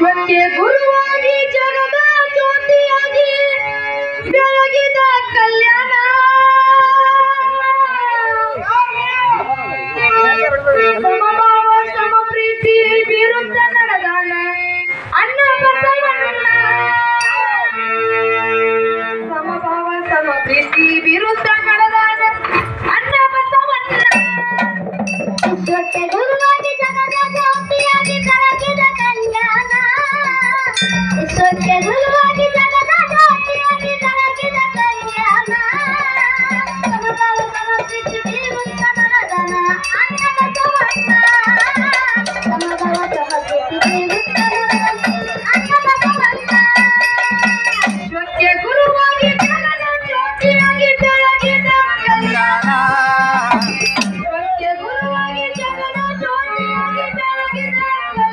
के ಗುರುವಾಗಿ ಜಗದ ಜ್ಯೋತಿಯಾಗಿ ಬೆಳಗಿದ ಕಲ್ಯಾಣ ಸಮಮ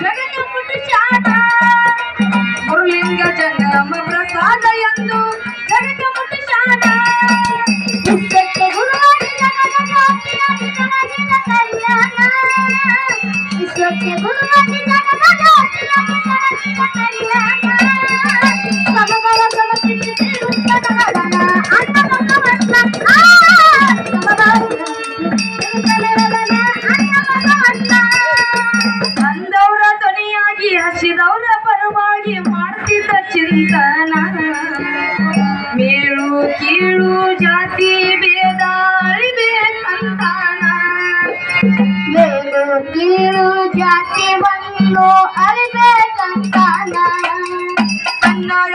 ಜಗನ್ನ ಪುಟ್ಟು ಶಾಟ ಮುರುಳಿಂಗ ಜಂಗಮ ಪ್ರಸಾದ ಎಂದು চিন্তনা ಮೇರು ಕೀಳು ಜಾತಿ ಬೇದಾಳಿ ಬೇಕಂತಾನ ಮೇರು ಕೀಳು ಜಾತಿ ಬಂದು ಅರಿಬೇಕಂತಾನ ಕನ್ನಡ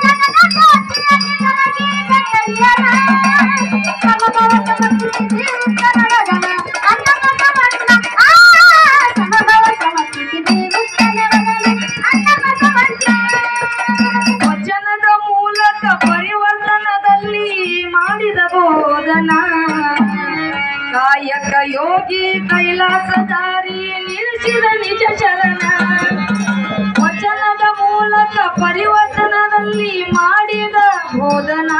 ಮಗಳನ ಕಾಯಕ ಯೋಗಿ ಕೈಲಾಸದಾರಿ ನಿಲ್ಲಿಸಿದ ನಿಜ ಚರಣ. ವಚನದ ಮೂಲಕ ಪರಿವರ್ತನದಲ್ಲಿ ಮಾಡಿದ ಬೋಧನ.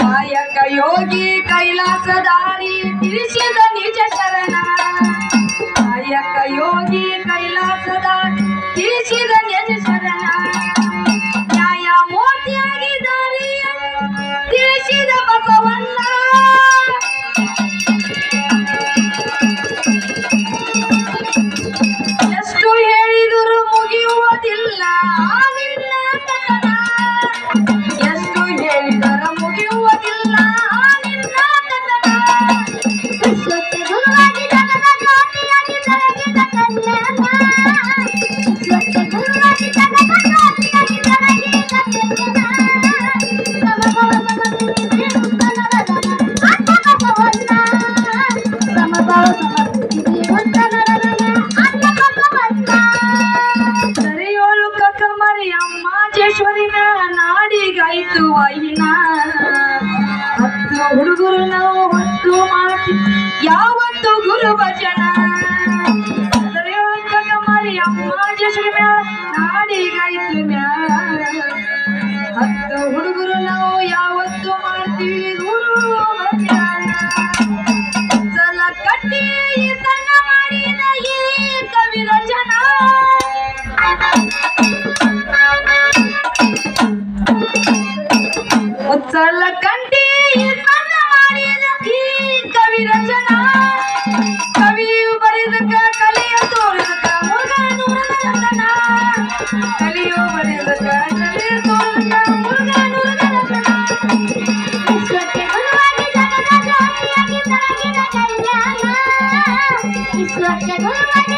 ಕಾಯಕ ಯೋಗಿ ಕೈಲಾಸದಾರಿ ತಿಳಿಸಿದ ನಿಜ ಚರಣ. ಕಾಯಕ ಯೋಗಿ ಕೈಲಾಸದಾರಿ ತಿಳಿಸಿದ ಆಯಿತು ಹತ್ತು ಹುಡುಗರು ನಾವು ಹೊತ್ತು ಮಾಡಿ ಯಾವತ್ತು ಗುರು ಭಜನ. Iswar ke guru magi